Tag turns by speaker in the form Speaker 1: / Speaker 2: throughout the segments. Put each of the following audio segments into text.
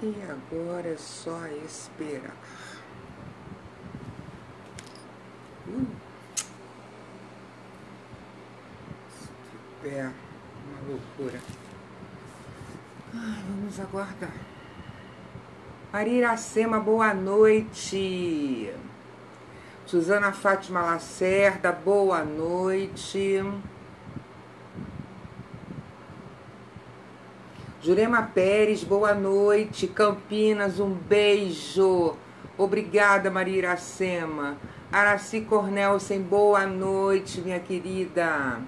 Speaker 1: E agora é só esperar. Esse tripé, uma loucura. Ai, vamos aguardar. Maria Iracema, boa noite. Suzana Fátima Lacerda, boa noite. Jurema Pérez, boa noite. Campinas, um beijo. Obrigada, Maria Iracema. Araci Cornelsen, boa noite, minha querida.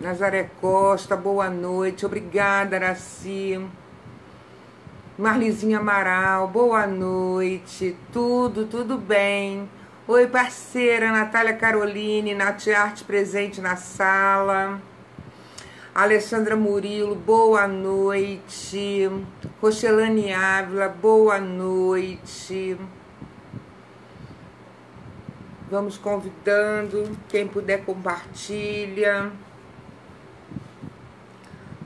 Speaker 1: Nazaré Costa, boa noite. Obrigada, Araci. Marlizinha Amaral, boa noite. Tudo, tudo bem. Oi, parceira Natália Caroline, Nath Arte presente na sala. Alessandra Murilo, boa noite. Rochelane Ávila, boa noite. Vamos convidando, quem puder compartilha.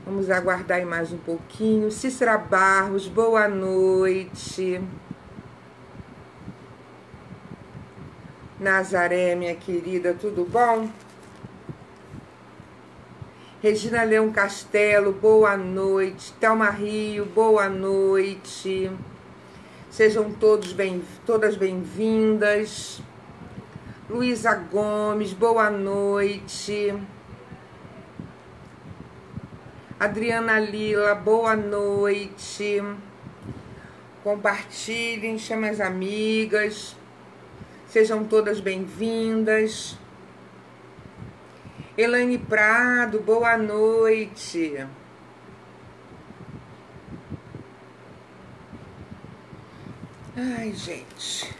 Speaker 1: Vamos aguardar mais um pouquinho. Cícera Barros, boa noite. Nazaré, minha querida, tudo bom? Regina Leão Castelo, boa noite. Thelma Rio, boa noite. Sejam todos bem, todas bem-vindas. Luísa Gomes, boa noite. Adriana Lila, boa noite. Compartilhem, chamem as amigas. Sejam todas bem-vindas. Elaine Prado, boa noite. Ai, gente.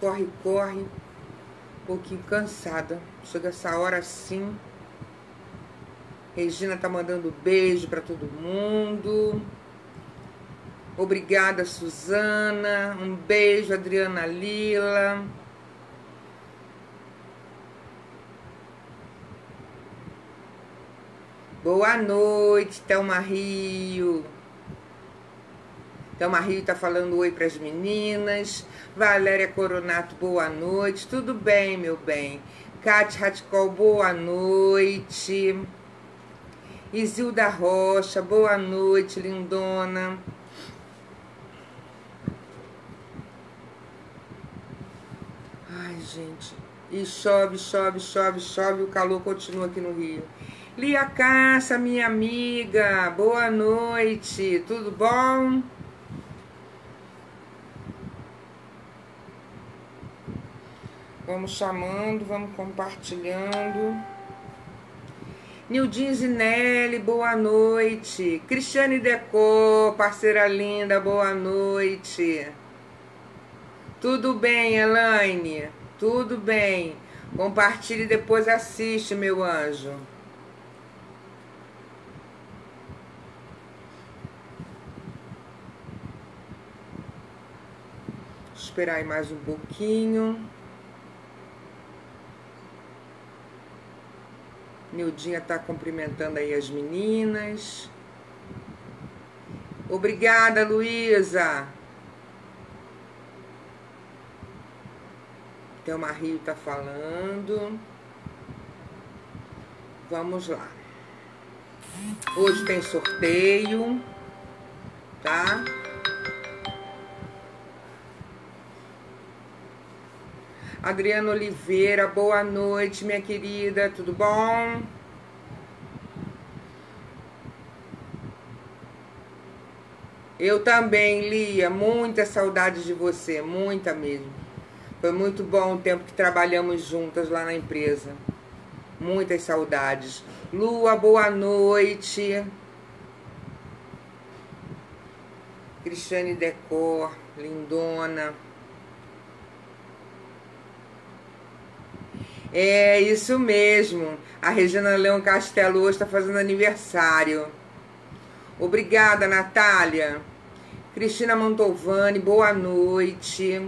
Speaker 1: Corre, corre. Um pouquinho cansada. Chega essa hora assim. Regina tá mandando beijo para todo mundo. Obrigada, Suzana. Um beijo, Adriana Lila. Boa noite, Thelma Rio. Thelma Rio tá falando oi para as meninas. Valéria Coronato, boa noite. Tudo bem, meu bem? Cátia Radicol, boa noite. Isilda Rocha, boa noite, lindona. Ai, gente. E chove, chove, chove, chove. O calor continua aqui no Rio. Lia Cassa, minha amiga. Boa noite. Tudo bom? Vamos chamando, vamos compartilhando. Nildin Zinelli, boa noite. Cristiane Decor, parceira linda, boa noite. Tudo bem, Elaine? Tudo bem. Compartilhe e depois assiste, meu anjo. Esperar aí mais um pouquinho. Nildinha tá cumprimentando aí as meninas. Obrigada, Luísa. Thelma Rio tá falando. Vamos lá. Hoje tem sorteio, tá? Adriana Oliveira, boa noite, minha querida, tudo bom? Eu também, Lia, muita saudade de você, muita mesmo. Foi muito bom o tempo que trabalhamos juntas lá na empresa. Muitas saudades. Lua, boa noite. Cristiane Decor, lindona. É isso mesmo. A Regina Leão Castelo hoje está fazendo aniversário. Obrigada, Natália. Cristina Montovani, boa noite.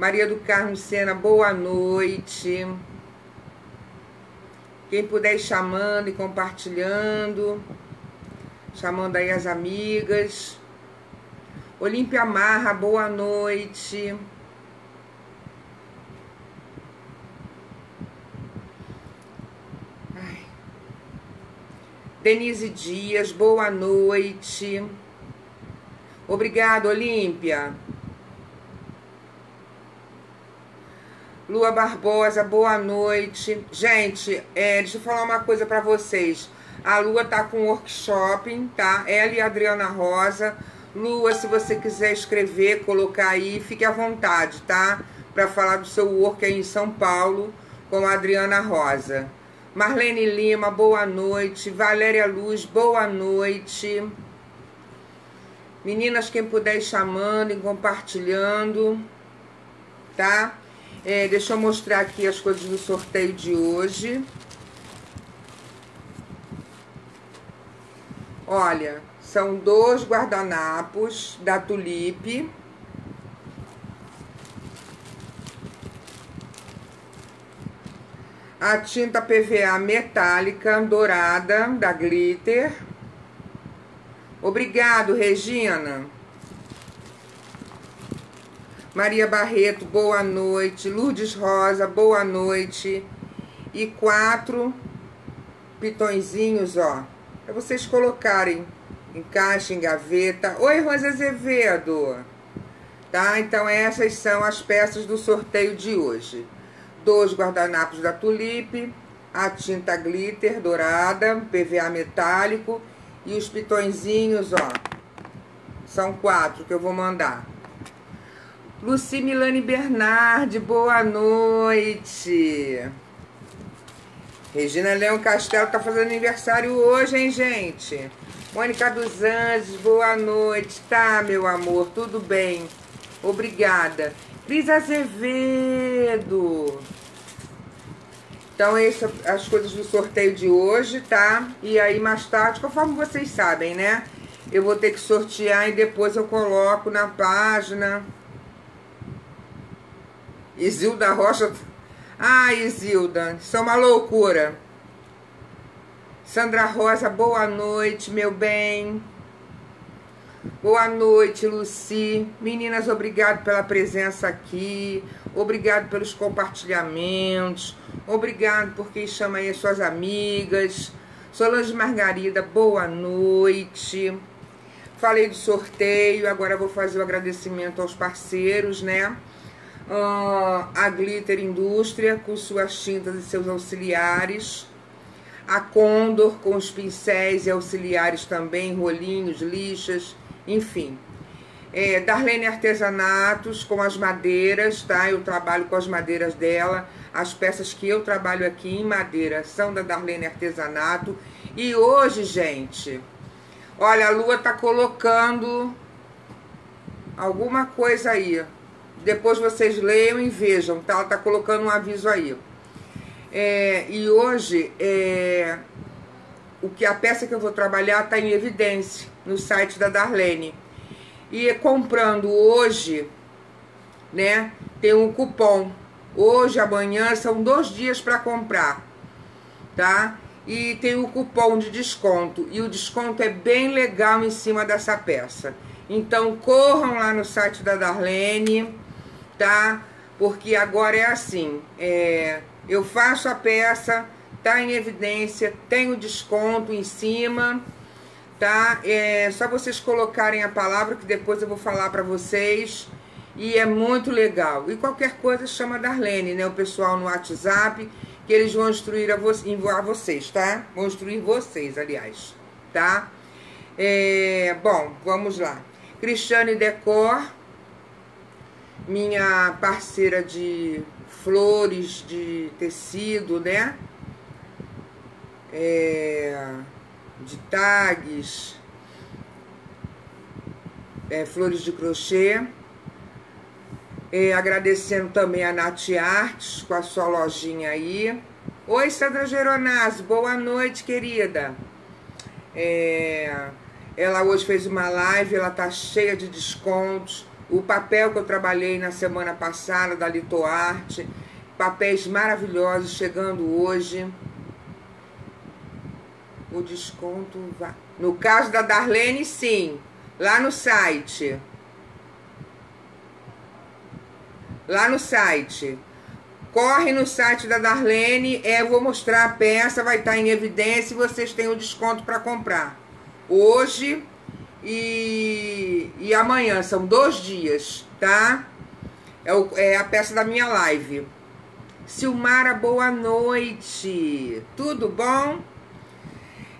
Speaker 1: Maria do Carmo Sena, boa noite. Quem puder ir chamando e compartilhando. Chamando aí as amigas. Olímpia Marra, boa noite. Denise Dias, boa noite. Obrigado, Olímpia. Lua Barbosa, boa noite. Gente, é, deixa eu falar uma coisa para vocês. A Lua tá com workshop, tá? Ela e a Adriana Rosa. Lua, se você quiser escrever, colocar aí, fique à vontade, tá? Para falar do seu work aí em São Paulo com a Adriana Rosa. Marlene Lima, boa noite. Valéria Luz, boa noite. Meninas, quem puder ir chamando e compartilhando, tá? É, deixa eu mostrar aqui as coisas do sorteio de hoje. Olha, são dois guardanapos da Tulipe. A tinta PVA metálica dourada da Glitter. Obrigado, Regina. Maria Barreto, boa noite. Lourdes Rosa, boa noite. E quatro pitõezinhos, ó. Pra vocês colocarem em caixa, em gaveta. Oi, Rosa Azevedo. Tá? Então essas são as peças do sorteio de hoje. Dois guardanapos da Tulipe, a tinta glitter dourada, PVA metálico e os pitõezinhos, ó. São quatro que eu vou mandar. Luci Milane Bernardi, boa noite. Regina Leão Castelo tá fazendo aniversário hoje, hein, gente? Mônica dos Anjos, boa noite. Tá, meu amor, tudo bem. Obrigada. Cris Azevedo. Então, essas as coisas do sorteio de hoje, tá? E aí, mais tarde, conforme vocês sabem, né? Eu vou ter que sortear e depois eu coloco na página Isilda Rocha. Ah, Isilda, isso é uma loucura. Sandra Rosa, boa noite, meu bem. Boa noite, Luci. Meninas, obrigado pela presença aqui. Obrigado pelos compartilhamentos. Obrigado por quem chama aí as suas amigas. Solange Margarida, boa noite. Falei do sorteio, agora vou fazer o agradecimento aos parceiros, né? Uh, a Glitter Indústria com suas tintas e seus auxiliares, a Condor com os pincéis e auxiliares também, rolinhos, lixas, enfim. É, Darlene Artesanatos com as madeiras, tá? Eu trabalho com as madeiras dela. As peças que eu trabalho aqui em madeira são da Darlene Artesanato. E hoje, gente, olha, a Lua tá colocando alguma coisa aí. Depois vocês leiam e vejam, tá? Ela tá colocando um aviso aí. É, e hoje, é, o que a peça que eu vou trabalhar está em evidência no site da Darlene. E comprando hoje, né, tem um cupom. Hoje, amanhã, são dois dias para comprar, tá? E tem o um cupom de desconto. E o desconto é bem legal em cima dessa peça. Então, corram lá no site da Darlene tá? Porque agora é assim, é, eu faço a peça, tá em evidência, tem o desconto em cima, tá? É só vocês colocarem a palavra que depois eu vou falar para vocês. E é muito legal. E qualquer coisa chama Darlene, né? O pessoal no WhatsApp, que eles vão instruir a, vo a vocês, tá? Vão instruir vocês, aliás, tá? É, bom, vamos lá. Cristiane Decor, minha parceira de flores, de tecido, né? É, de tags, é, flores de crochê. É, agradecendo também a Nath Artes com a sua lojinha aí. Oi, Sandra Geronazzi, boa noite, querida. É, ela hoje fez uma live, ela tá cheia de descontos o papel que eu trabalhei na semana passada da Litoarte, papéis maravilhosos chegando hoje, O desconto vai. No caso da Darlene, sim. Lá no site. Lá no site. Corre no site da Darlene, é, vou mostrar a peça, vai estar em evidência e vocês têm o desconto para comprar. Hoje e, e amanhã, são dois dias, tá? É, o, é a peça da minha live. Silmara, boa noite. Tudo bom?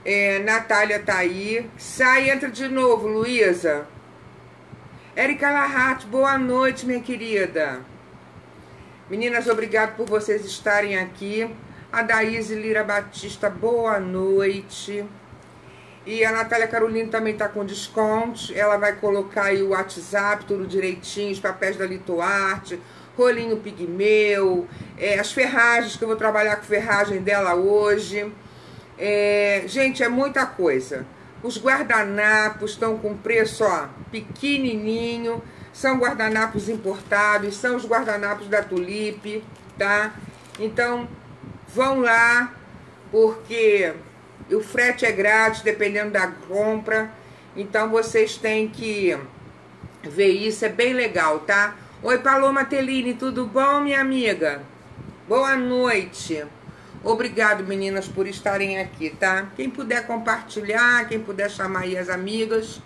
Speaker 1: É, Natália tá aí. Sai, entra de novo, Luísa. Érica Larrat, boa noite, minha querida. Meninas, obrigado por vocês estarem aqui. A Daíse Lira Batista, boa noite. E a Natália Carolina também está com desconto. Ela vai colocar aí o WhatsApp, tudo direitinho, os papéis da Litoarte, rolinho pigmeu, é, as ferragens, que eu vou trabalhar com ferragem dela hoje. É, gente, é muita coisa. Os guardanapos estão com preço, ó, pequenininho são guardanapos importados, são os guardanapos da Tulipe, tá? Então, vão lá, porque o frete é grátis, dependendo da compra. Então, vocês têm que ver isso, é bem legal, tá? Oi, Paloma Teline, tudo bom, minha amiga? Boa noite. Obrigado, meninas, por estarem aqui, tá? Quem puder compartilhar, quem puder chamar aí as amigas.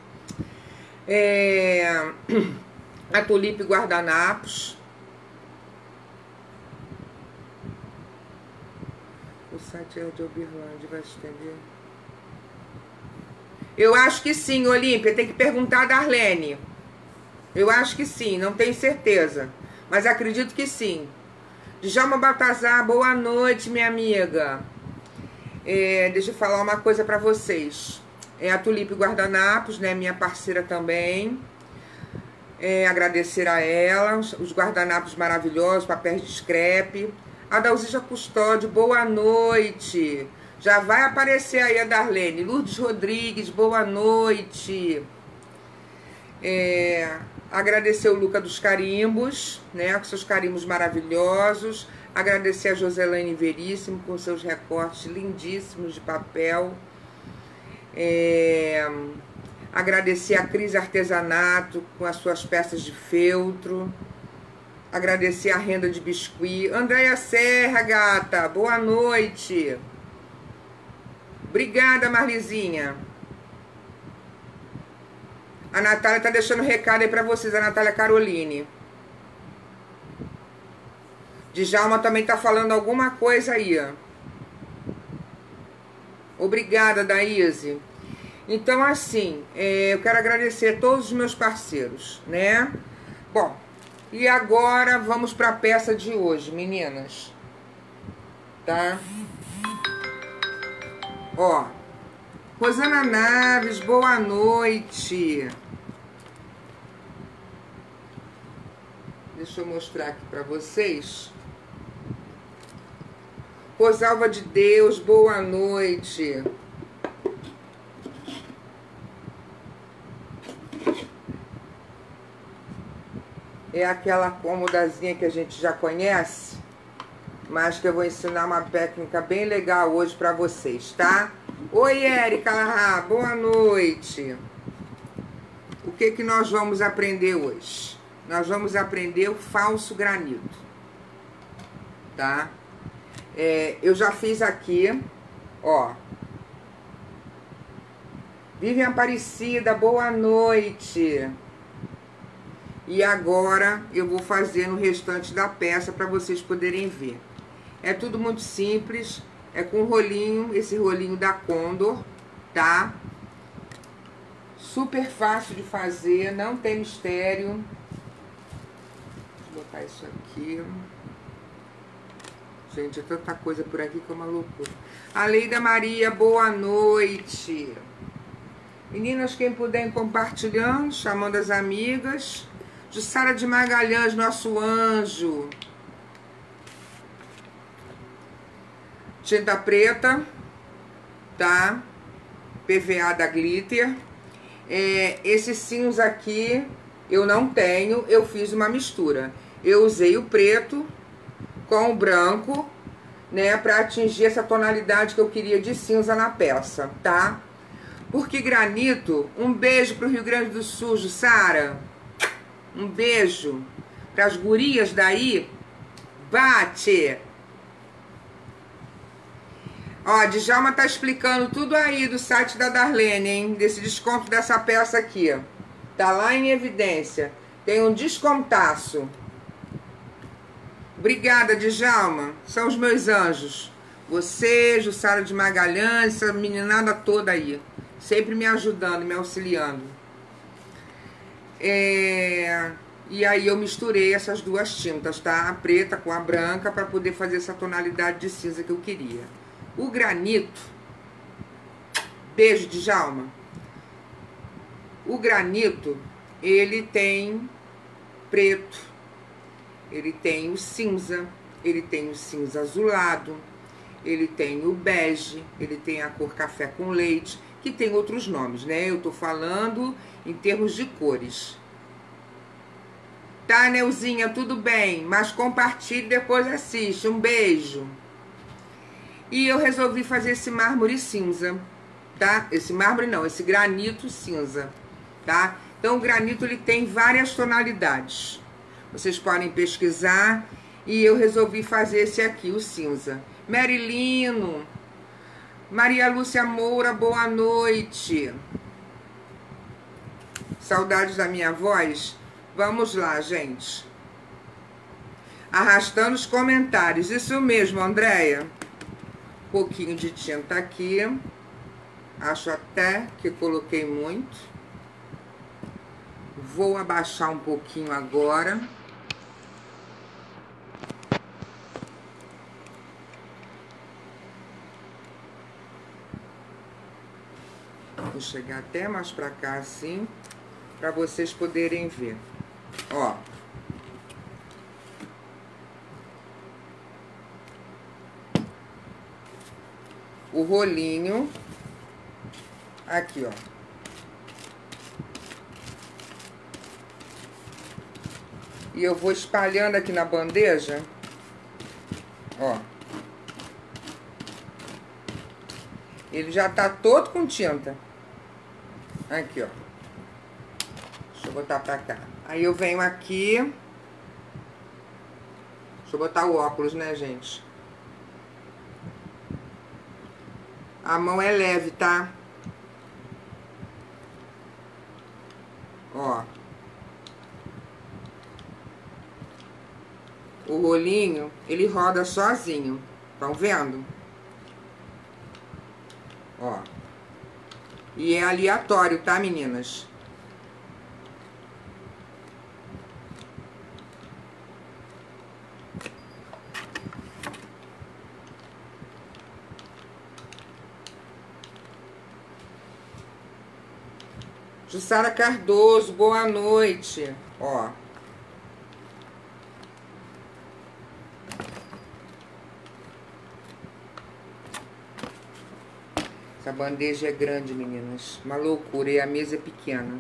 Speaker 1: É... a Tulipe Guardanapos. O site é de Uberlândia, vai estender? Eu acho que sim, Olímpia. Tem que perguntar a Darlene. Eu acho que sim, não tenho certeza. Mas acredito que sim. Djalma Baltazar, boa noite, minha amiga. É, deixa eu falar uma coisa para vocês. É a Tulipe Guardanapos, né? Minha parceira também é, agradecer a ela, os guardanapos maravilhosos, papéis de scrap. A Dalzija Custódio, boa noite. Já vai aparecer aí a Darlene. Lourdes Rodrigues, boa noite. É, agradecer o Luca dos Carimbos, né, com seus carimbos maravilhosos. Agradecer a Joselaine Veríssimo com seus recortes lindíssimos de papel. É, Agradecer a Cris Artesanato com as suas peças de feltro. Agradecer a renda de biscuit. Andréia Serra, gata, boa noite. Obrigada, Marlizinha. A Natália tá deixando recado aí pra vocês, a Natália Caroline. Djalma também tá falando alguma coisa aí, ó. Obrigada, Daíse. Então, assim, é, eu quero agradecer a todos os meus parceiros, né? Bom, e agora vamos para a peça de hoje, meninas. Tá? Ó, Rosana Naves, boa noite. Deixa eu mostrar aqui para vocês. Rosalva de Deus, boa noite. É aquela cômodazinha que a gente já conhece, mas que eu vou ensinar uma técnica bem legal hoje para vocês, tá? Oi, Érica boa noite. O que que nós vamos aprender hoje? Nós vamos aprender o falso granito, tá? É, eu já fiz aqui, ó. Vivian Aparecida, boa noite. E agora eu vou fazer no restante da peça para vocês poderem ver. É tudo muito simples, é com rolinho, esse rolinho da Condor, tá? Super fácil de fazer, não tem mistério. Vou botar isso aqui. Gente, é tanta coisa por aqui que é uma loucura. A Leida Maria, boa noite. Meninas, quem puder compartilhando, chamando as amigas. Jussara de Magalhães, nosso anjo. Tinta preta, tá? PVA da Glitter. É, esse cinza aqui eu não tenho, eu fiz uma mistura. Eu usei o preto com o branco, né, para atingir essa tonalidade que eu queria de cinza na peça, tá? Porque granito, um beijo pro Rio Grande do Sul, Sara. Um beijo para as gurias daí. Bate! Ó, Djalma tá explicando tudo aí do site da Darlene, hein? Desse desconto dessa peça aqui. Tá lá em evidência. Tem um descontaço. Obrigada, Djalma. São os meus anjos. Você, Jussara de Magalhães, essa meninada toda aí. Sempre me ajudando, me auxiliando. É... E aí eu misturei essas duas tintas, tá? A preta com a branca para poder fazer essa tonalidade de cinza que eu queria. O granito, beijo de Jalma. O granito, ele tem preto, ele tem o cinza, ele tem o cinza azulado, ele tem o bege, ele tem a cor café com leite, que tem outros nomes, né? Eu tô falando em termos de cores. Tá, Neuzinha, tudo bem, mas compartilhe depois assiste. Um beijo. E eu resolvi fazer esse mármore cinza, tá? Esse mármore não, esse granito cinza, tá? Então o granito ele tem várias tonalidades. Vocês podem pesquisar e eu resolvi fazer esse aqui, o cinza. Merilino, Maria Lúcia Moura, boa noite. Saudades da minha voz? Vamos lá, gente. Arrastando os comentários. Isso mesmo, Andréia. Um pouquinho de tinta aqui. Acho até que coloquei muito. Vou abaixar um pouquinho agora. Vou chegar até mais pra cá assim, para vocês poderem ver. Ó. O rolinho. Aqui, ó. E eu vou espalhando aqui na bandeja. Ó. Ele já tá todo com tinta. Aqui, ó. Botar pra cá. Aí eu venho aqui. Deixa eu botar o óculos, né, gente? A mão é leve, tá? Ó. O rolinho, ele roda sozinho. Estão vendo? Ó. E é aleatório, tá, meninas? Jussara Cardoso, boa noite. Ó. Essa bandeja é grande, meninas. Uma loucura. E a mesa é pequena.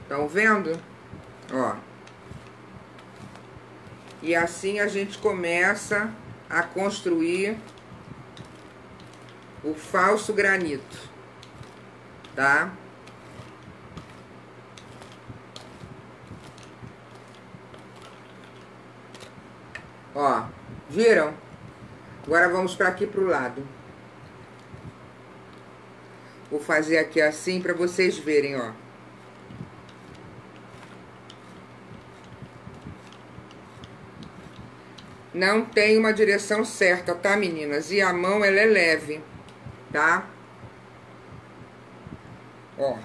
Speaker 1: Estão vendo? Ó. E assim a gente começa a construir o falso granito, tá? Ó, viram? Agora vamos para aqui pro lado. Vou fazer aqui assim para vocês verem, ó. Não tem uma direção certa, tá, meninas? E a mão, ela é leve tá? Ó.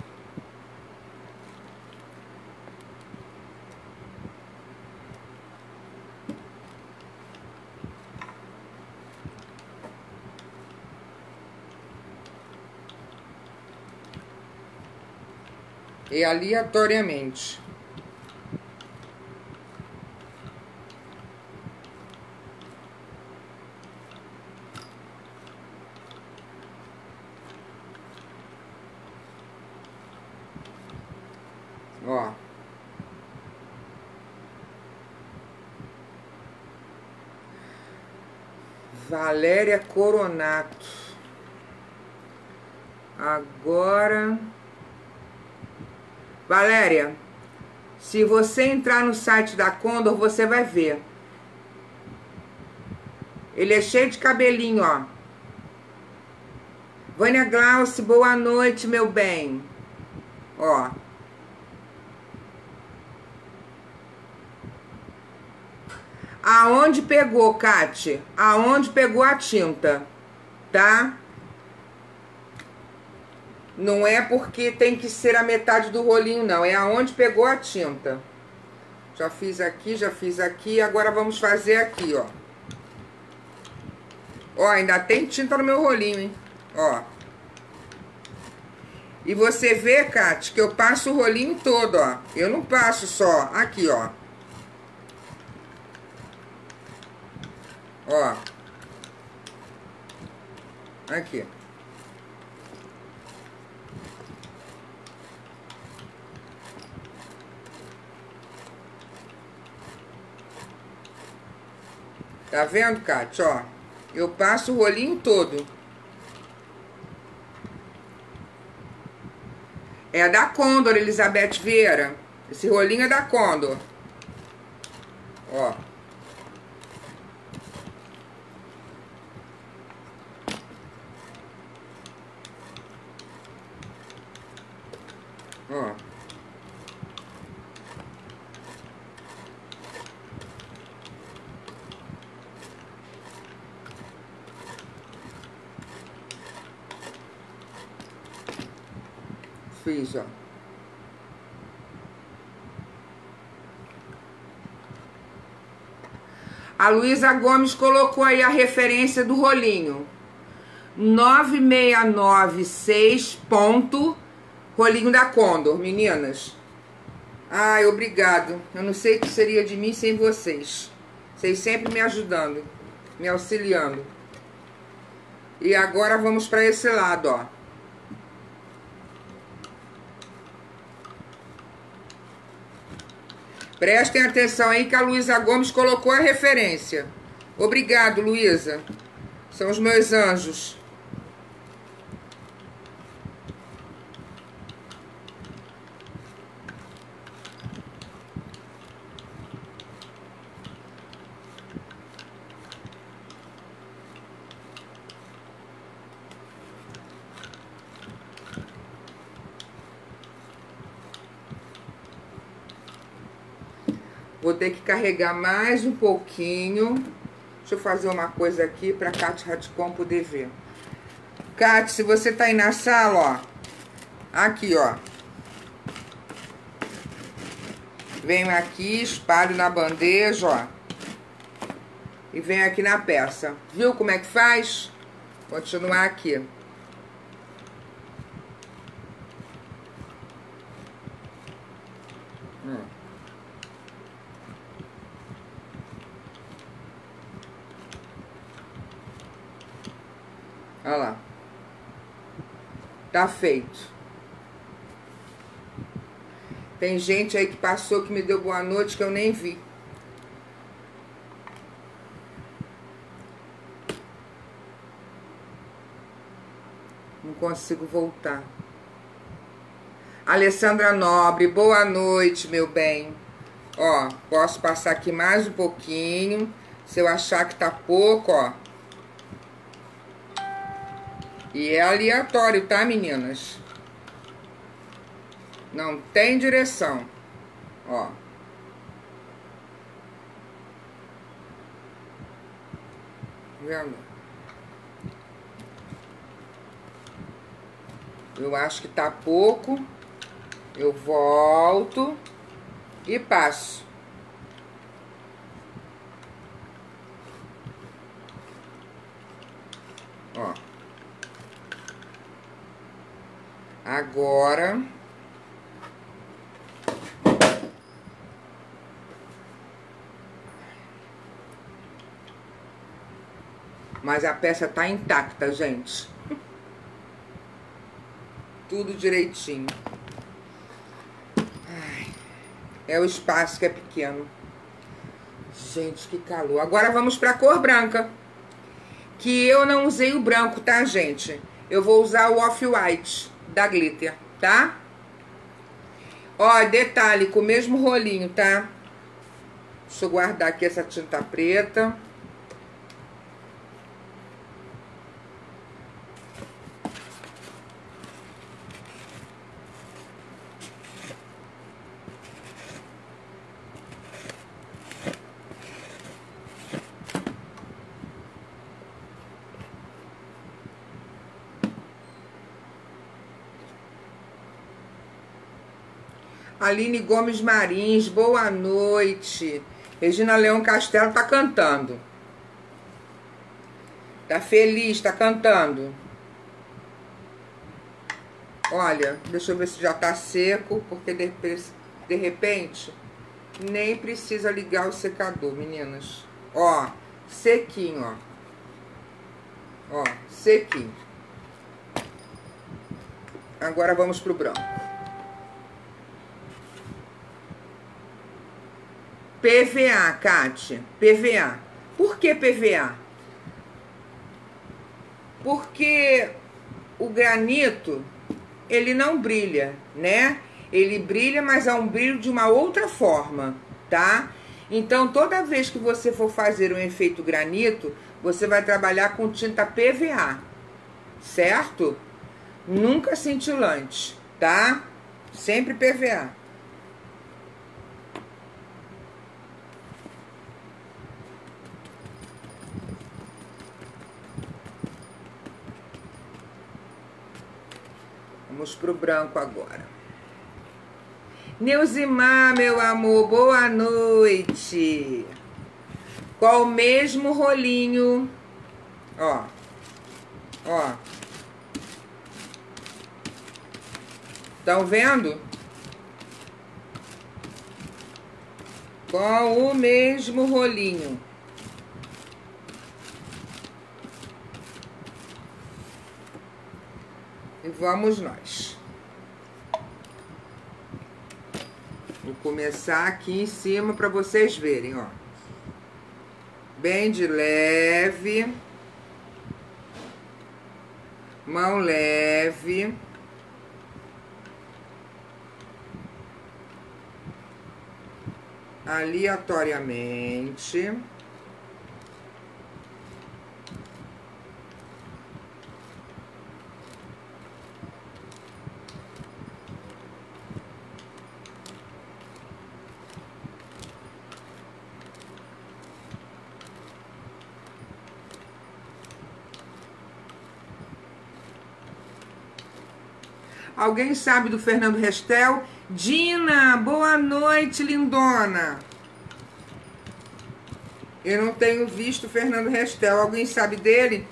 Speaker 1: E aleatoriamente. Valéria Coronato. Agora. Valéria, se você entrar no site da Condor, você vai ver. Ele é cheio de cabelinho, ó. Vânia Glauce, boa noite, meu bem. Ó. Aonde pegou, Kate? Aonde pegou a tinta, tá? Não é porque tem que ser a metade do rolinho, não. É aonde pegou a tinta. Já fiz aqui, já fiz aqui. Agora vamos fazer aqui, ó. Ó, ainda tem tinta no meu rolinho, hein? Ó. E você vê, Kate, que eu passo o rolinho todo, ó. Eu não passo só. Aqui, ó. Ó. Aqui. Tá vendo, Kátia? Ó, eu passo o rolinho todo. É da Condor, Elizabeth Vieira. Esse rolinho é da Condor. Ó. Ó. Fiz, ó. A Luísa Gomes colocou aí a referência do rolinho. 9696 ponto rolinho da Condor, meninas. Ai, obrigado. Eu não sei o que seria de mim sem vocês. Vocês sempre me ajudando, me auxiliando. E agora vamos para esse lado, ó. Prestem atenção aí que a Luísa Gomes colocou a referência. Obrigado, Luísa. São os meus anjos. Vou ter que carregar mais um pouquinho. Deixa eu fazer uma coisa aqui para Kátia Radcom poder ver. Kátia, se você tá aí na sala, ó. Aqui, ó. Venho aqui, espalho na bandeja, ó. E venho aqui na peça. Viu como é que faz? Continuar aqui. Olha lá. Tá feito. Tem gente aí que passou que me deu boa noite que eu nem vi. Não consigo voltar. Alessandra Nobre, boa noite, meu bem. Ó, posso passar aqui mais um pouquinho. Se eu achar que tá pouco, ó, e é aleatório, tá, meninas? Não tem direção. Ó. Vendo? Eu acho que tá pouco. Eu volto e passo. Agora. Mas a peça tá intacta, gente. Tudo direitinho. Ai, é o espaço que é pequeno. Gente, que calor. Agora vamos pra cor branca. que eu não usei o branco, tá, gente? Eu vou usar o off-white da Glitter, tá? Ó, detalhe, com o mesmo rolinho, tá? Deixa eu guardar aqui essa tinta preta. Aline Gomes Marins, boa noite. Regina Leão Castelo tá cantando. Tá feliz, tá cantando. Olha, deixa eu ver se já tá seco, porque de, de repente nem precisa ligar o secador, meninas. Ó, sequinho, ó. Ó, sequinho. Agora vamos pro branco. PVA, Kátia. PVA. Por que PVA? Porque o granito, ele não brilha, né? Ele brilha, mas é um brilho de uma outra forma, tá? Então, toda vez que você for fazer um efeito granito, você vai trabalhar com tinta PVA, certo? Nunca cintilante, tá? Sempre PVA. Vamos pro branco agora. Neuzimar, meu amor, boa noite. Com o mesmo rolinho. Ó. Ó. Estão vendo? Com o mesmo rolinho. E vamos nós. Vou começar aqui em cima para vocês verem, ó. Bem de leve. Mão leve. Aleatoriamente. Alguém sabe do Fernando Restel? Dina, boa noite, lindona. Eu não tenho visto o Fernando Restel. Alguém sabe dele?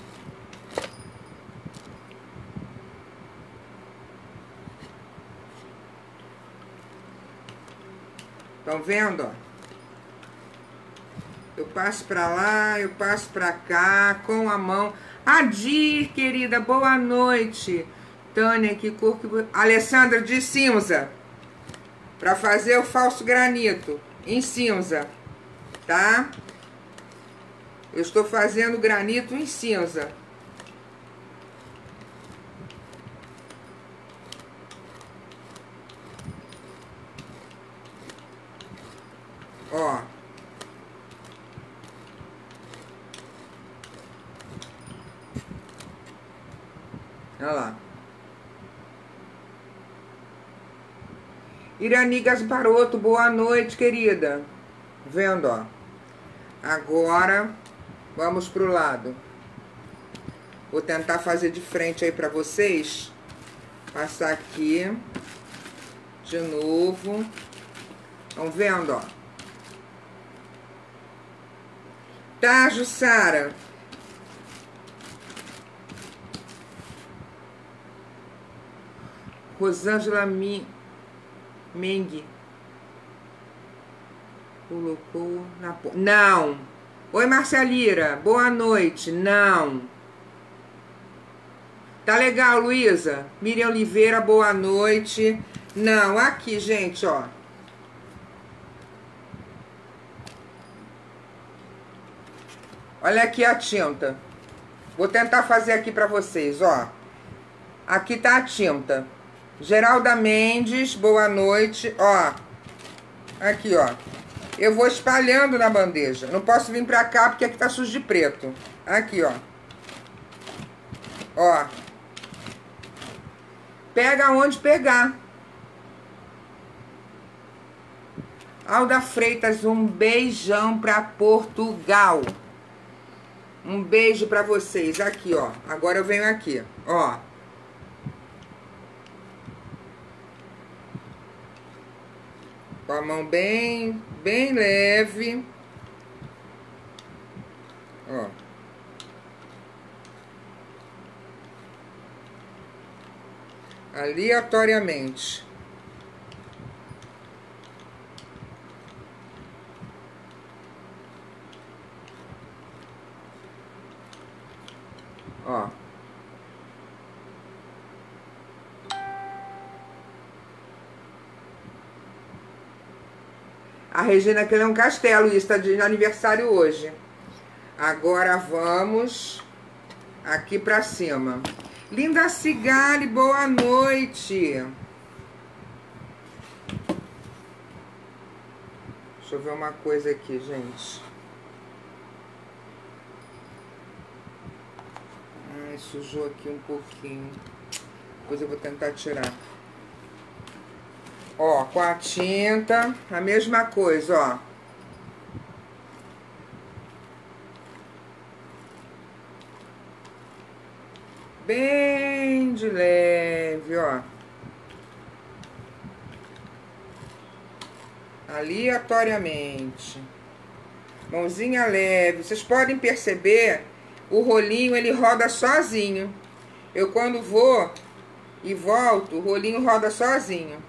Speaker 1: Estão vendo, ó? Eu passo pra lá, eu passo pra cá, com a mão. Adir, querida, boa noite. Tânia, que cor que... Alessandra, de cinza. Pra fazer o falso granito. Em cinza. Tá? Eu estou fazendo granito em cinza. Ó. Olha lá. Irani Gasparoto, boa noite, querida. Vendo, ó. Agora, vamos pro lado. Vou tentar fazer de frente aí pra vocês. Passar aqui. De novo. Estão vendo, ó. Tá, Jussara? Rosângela Mi... Meng colocou na Não. Oi, Marcelira. Boa noite. Não. Tá legal, Luísa? Miriam Oliveira, boa noite. Não, aqui, gente, ó. Olha aqui a tinta. Vou tentar fazer aqui pra vocês, ó. Aqui tá a tinta. Geralda Mendes, boa noite. Ó, aqui, ó. Eu vou espalhando na bandeja. Não posso vir pra cá porque aqui tá sujo de preto. Aqui, ó. Ó. Pega onde pegar. Alda Freitas, um beijão pra Portugal. Um beijo pra vocês. Aqui, ó. Agora eu venho aqui, ó. A mão bem, bem leve. Ó. Aleatoriamente. Ó. A Regina quer um castelo, isso está de aniversário hoje. Agora vamos aqui pra cima. Linda Cigale, boa noite. Deixa eu ver uma coisa aqui, gente. Ai, sujou aqui um pouquinho. Depois eu vou tentar tirar. Ó, com a tinta, a mesma coisa, ó. Bem de leve, ó. Aleatoriamente. Mãozinha leve. Vocês podem perceber o rolinho ele roda sozinho. Eu quando vou e volto, o rolinho roda sozinho.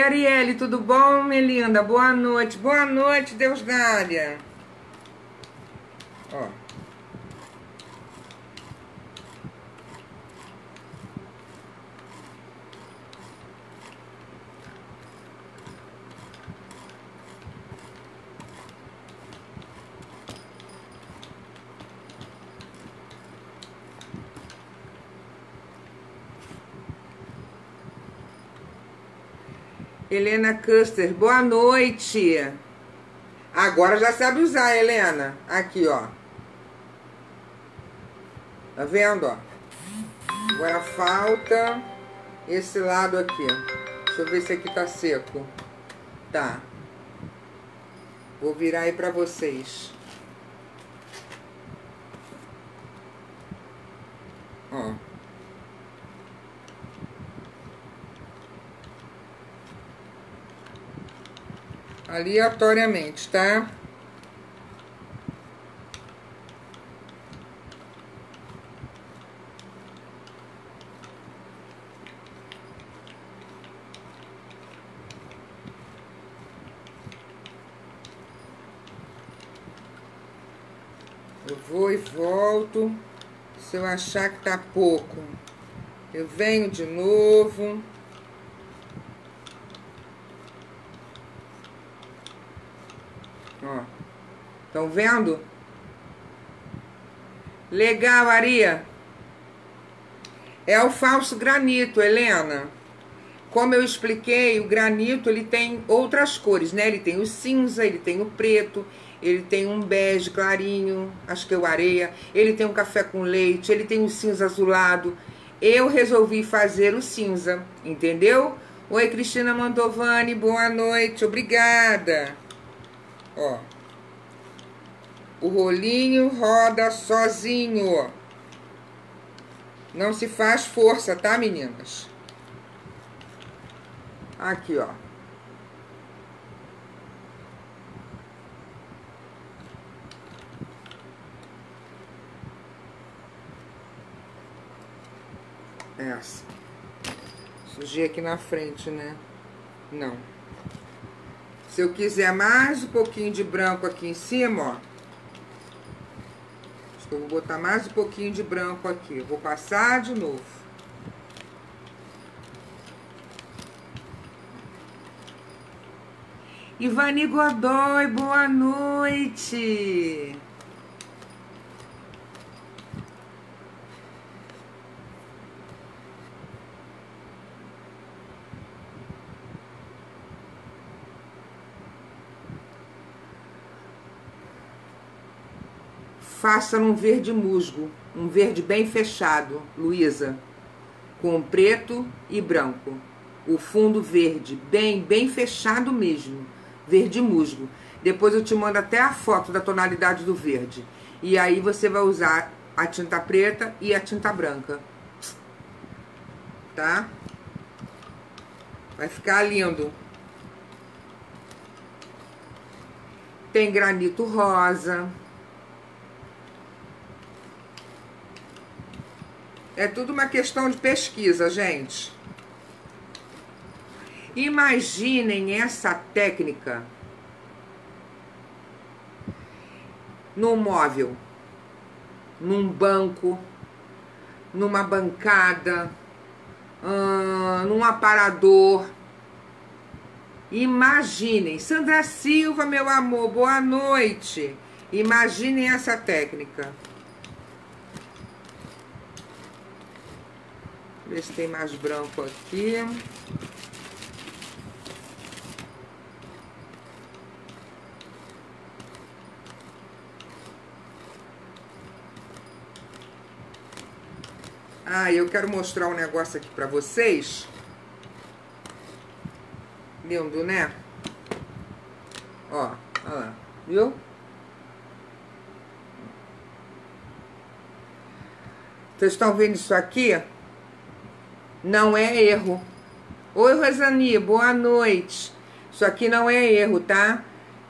Speaker 1: Arielle, tudo bom, Melinda? Boa noite. Boa noite, Deus Dália. Ó. Helena Custer, boa noite. Agora já sabe usar, Helena. Aqui, ó. Tá vendo, ó? Agora falta esse lado aqui. Deixa eu ver se aqui tá seco. Tá. Vou virar aí pra vocês. Ó. aleatoriamente, tá? Eu vou e volto. Se eu achar que tá pouco, eu venho de novo. Ó. Estão vendo? Legal, Aria. É o falso granito, Helena. Como eu expliquei, o granito ele tem outras cores, né? Ele tem o cinza, ele tem o preto, ele tem um bege clarinho, acho que é o areia. Ele tem um café com leite, ele tem o cinza azulado. Eu resolvi fazer o cinza, entendeu? Oi, Cristina Mantovani, boa noite, obrigada. Ó. O rolinho roda sozinho. Não se faz força, tá, meninas? Aqui, ó. Essa. Sujei aqui na frente, né? Não. Se eu quiser mais um pouquinho de branco aqui em cima, ó. Eu vou botar mais um pouquinho de branco aqui. Vou passar de novo. Ivani Godoy, boa noite. Faça num verde musgo, um verde bem fechado, Luísa, com preto e branco. O fundo verde, bem, bem fechado mesmo, verde musgo. Depois eu te mando até a foto da tonalidade do verde. E aí você vai usar a tinta preta e a tinta branca. Tá? Vai ficar lindo. Tem granito rosa. É tudo uma questão de pesquisa, gente. Imaginem essa técnica num móvel, num banco, numa bancada, hum, num aparador. Imaginem. Sandra Silva, meu amor, boa noite. Imaginem essa técnica. Ver se tem mais branco aqui. Ah, eu quero mostrar um negócio aqui pra vocês. Lindo, né? Ó, olha lá, viu? Vocês estão vendo isso aqui? Não é erro. Oi, Rosani, boa noite. Isso aqui não é erro, tá?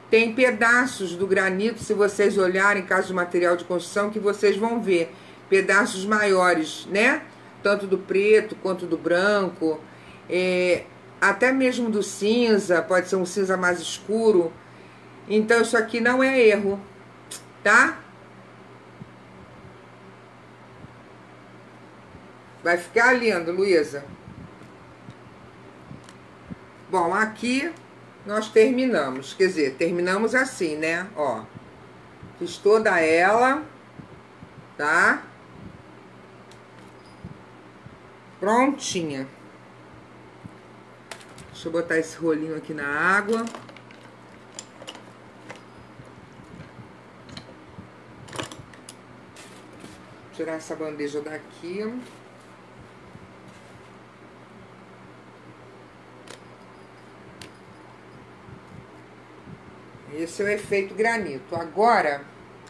Speaker 1: Tem pedaços do granito, se vocês olharem, caso de material de construção, que vocês vão ver. Pedaços maiores, né? Tanto do preto quanto do branco. É, até mesmo do cinza, pode ser um cinza mais escuro. Então, isso aqui não é erro, tá? Vai ficar lindo, Luísa. Bom, aqui nós terminamos. Quer dizer, terminamos assim, né? Ó. Fiz toda ela. Tá? Prontinha. Deixa eu botar esse rolinho aqui na água. Tirar essa bandeja daqui. Esse é o efeito granito. Agora,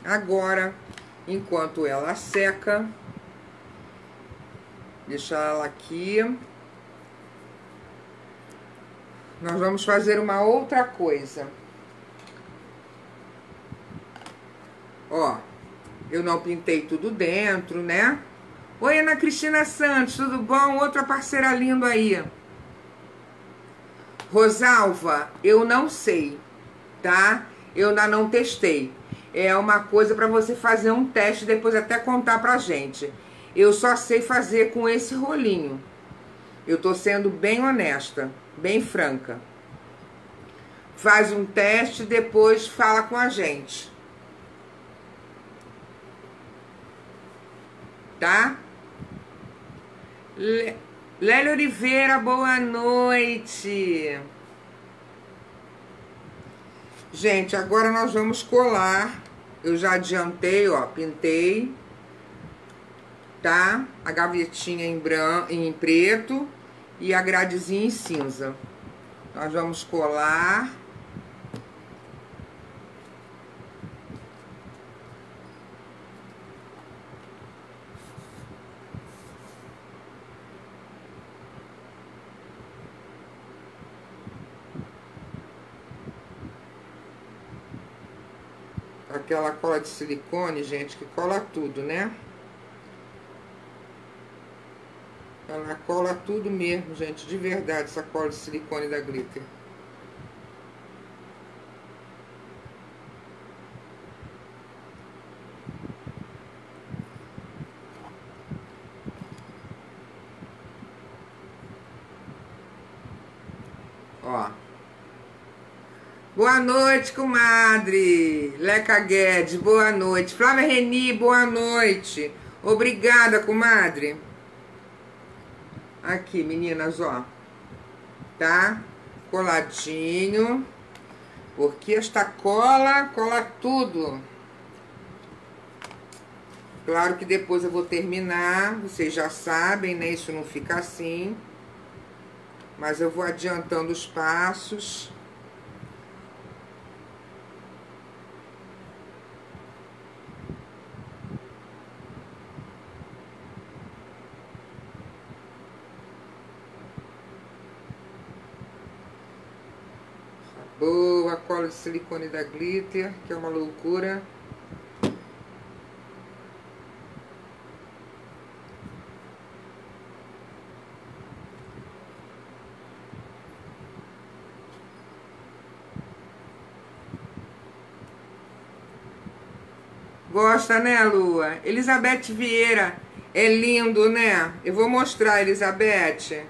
Speaker 1: agora, enquanto ela seca, deixar ela aqui. Nós vamos fazer uma outra coisa. Ó, eu não pintei tudo dentro, né? Oi, Ana Cristina Santos, tudo bom? Outra parceira linda aí. Rosalva, eu não sei tá? Eu ainda não testei. É uma coisa para você fazer um teste depois até contar pra gente. Eu só sei fazer com esse rolinho. Eu tô sendo bem honesta, bem franca. Faz um teste depois fala com a gente. Tá? Lélio Oliveira, boa noite. Gente, agora nós vamos colar. Eu já adiantei, ó, pintei. Tá? A gavetinha em, branco, em preto e a gradezinha em cinza. Nós vamos colar. Aquela cola de silicone, gente, que cola tudo, né? Ela cola tudo mesmo, gente, de verdade, essa cola de silicone da Glitter. Boa noite, comadre. Leca Guedes, boa noite. Flávia Reni, boa noite. Obrigada, comadre. Aqui, meninas, ó. Tá? Coladinho. Porque esta cola, cola tudo. Claro que depois eu vou terminar, vocês já sabem, né? Isso não fica assim. Mas eu vou adiantando os passos. Boa, cola de silicone da Glitter, que é uma loucura. Gosta, né, Lua? Elizabeth Vieira. É lindo, né? Eu vou mostrar, Elizabeth.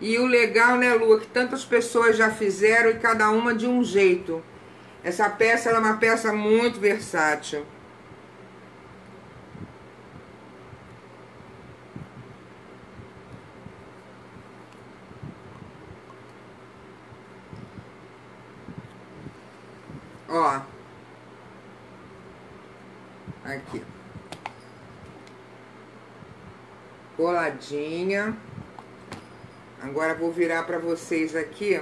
Speaker 1: E o legal, né, Lua, que tantas pessoas já fizeram e cada uma de um jeito. Essa peça é uma peça muito versátil. Ó. Aqui. Coladinha. Agora vou virar para vocês aqui.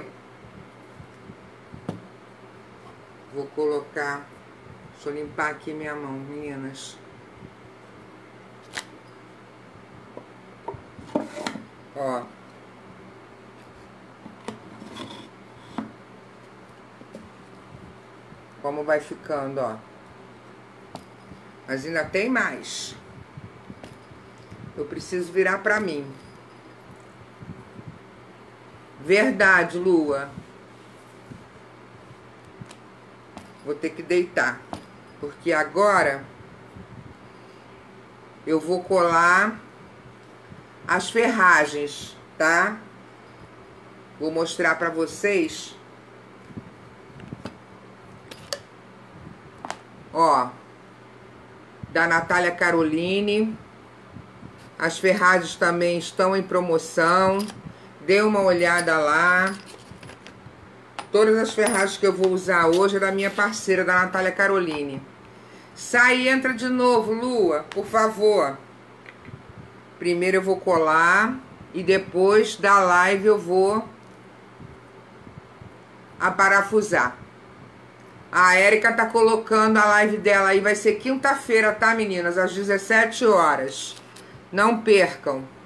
Speaker 1: Vou colocar... Deixa eu limpar aqui minha mão, meninas. Ó. Como vai ficando, ó. Mas ainda tem mais. Eu preciso virar pra mim. Verdade, Lua. Vou ter que deitar. Porque agora eu vou colar as ferragens, tá? Vou mostrar pra vocês. Ó, da Natália Caroline. As ferragens também estão em promoção. Dê uma olhada lá. Todas as ferragens que eu vou usar hoje é da minha parceira, da Natália Caroline. Sai e entra de novo, Lua, por favor. Primeiro eu vou colar e depois da live eu vou aparafusar. A Érica tá colocando a live dela aí, vai ser quinta-feira, tá, meninas? Às 17 horas. Não percam.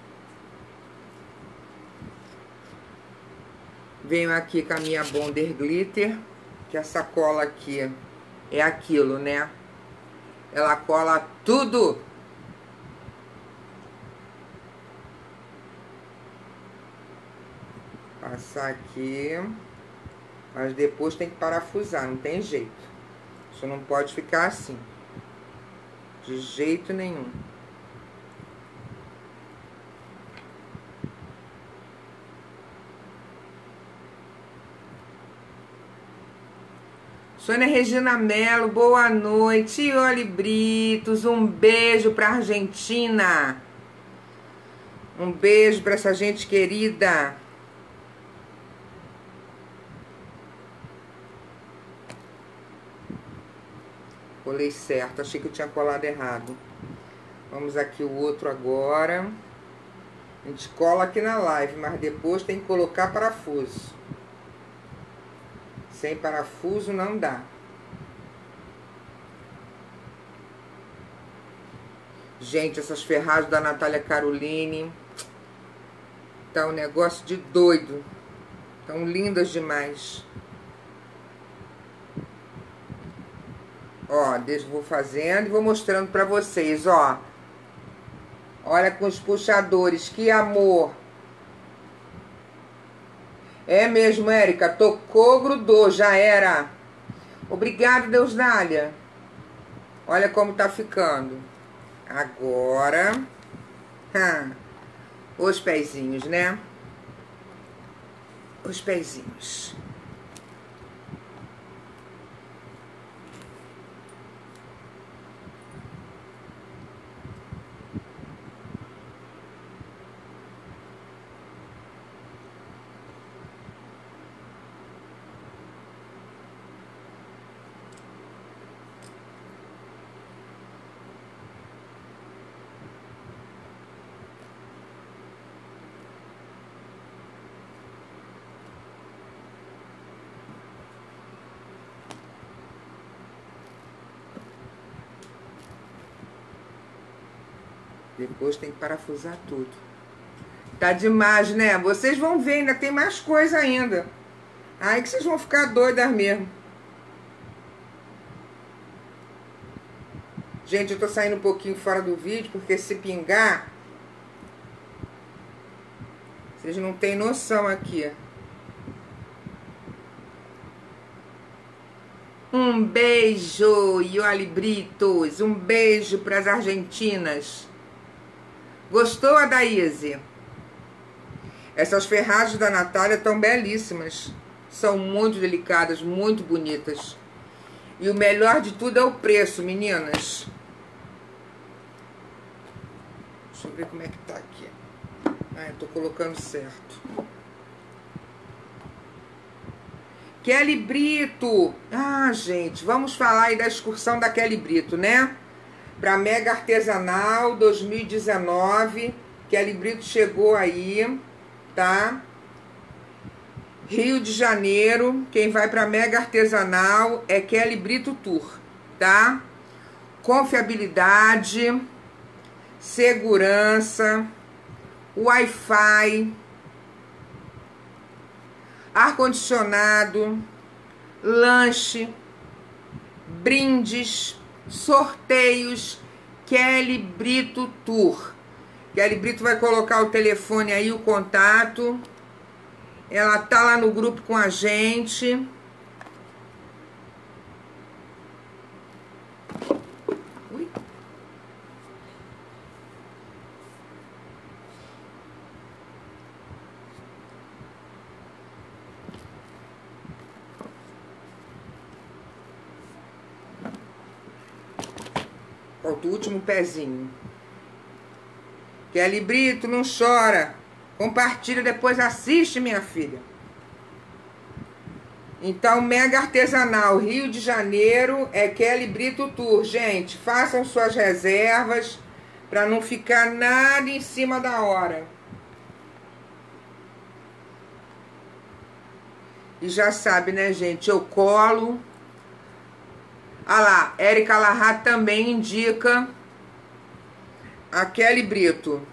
Speaker 1: Venho aqui com a minha Bonder Glitter, que essa cola aqui é aquilo, né? Ela cola tudo. Passar aqui. Mas depois tem que parafusar, não tem jeito. Isso não pode ficar assim. De jeito nenhum. Sônia Regina Mello, boa noite. Ioli Britos, um beijo pra Argentina. Um beijo pra essa gente querida. Colei certo, achei que eu tinha colado errado. Vamos aqui o outro agora. A gente cola aqui na live, mas depois tem que colocar parafuso. Sem parafuso não dá. Gente, essas ferragens da Natália Caroline. Tá um negócio de doido. Tão lindas demais. Ó, deixa, vou fazendo e vou mostrando pra vocês, ó. Olha com os puxadores, que amor. É mesmo, Érica. Tocou, grudou, já era. Obrigado, Deusdália. Olha como tá ficando. Agora. Hum, os pezinhos, né? os pezinhos. Depois tem que parafusar tudo. Tá demais, né? Vocês vão ver, ainda tem mais coisa ainda. Aí que vocês vão ficar doidas mesmo. Gente, eu tô saindo um pouquinho fora do vídeo, porque se pingar... Vocês não têm noção aqui. Um beijo, Yoli Britos. Um beijo para as argentinas. Gostou, Adaíse? Essas ferragens da Natália estão belíssimas. São muito delicadas, muito bonitas. E o melhor de tudo é o preço, meninas. Deixa eu ver como é que tá aqui. Ah, eu tô colocando certo. Kelly Brito. Ah, gente, vamos falar aí da excursão da Kelly Brito, né? Para Mega Artesanal 2019. Kelly Brito chegou aí, tá? Rio de Janeiro, quem vai para Mega Artesanal é Kelly Brito Tour, tá? Confiabilidade, segurança, Wi-Fi, ar-condicionado, lanche, brindes, sorteios Kelly Brito Tour. Kelly Brito vai colocar o telefone aí, o contato. Ela tá lá no grupo com a gente. Falta o último pezinho. Kelly Brito, não chora. Compartilha, depois assiste, minha filha. Então, Mega Artesanal, Rio de Janeiro, é Kelly Brito Tour. Gente, façam suas reservas para não ficar nada em cima da hora. E já sabe, né, gente? Eu colo ah lá, Érica Larrat também indica a Kelly Brito.